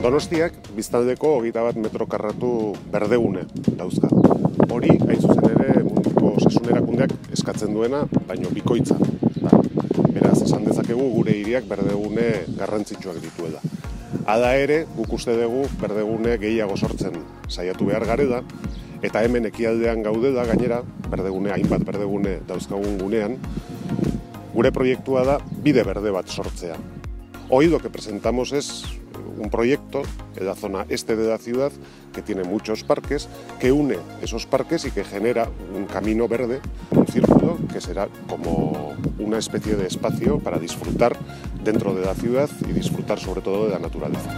Donostiak biztaldeko hogeita bat metro karratu berdegune dauzka. Hori, hain zuzen ere, munduko osasun erakundeak eskatzen duena, baino bikoitza. Da. Beraz, esan dezakegu gure hiriak berdegune garrantzitsuak dituela. Ada ere, guk uste dugu berdegune gehiago sortzen saiatu behar gare da, eta hemen ekialdean gaude da gainera, berdegune, hainbat berdegune dauzkagun gunean, gure proiektua da bide berde bat sortzea. Hoy lo que presentamos es un proyecto en la zona este de la ciudad que tiene muchos parques, que une esos parques y que genera un camino verde, un círculo que será como una especie de espacio para disfrutar dentro de la ciudad y disfrutar sobre todo de la naturaleza.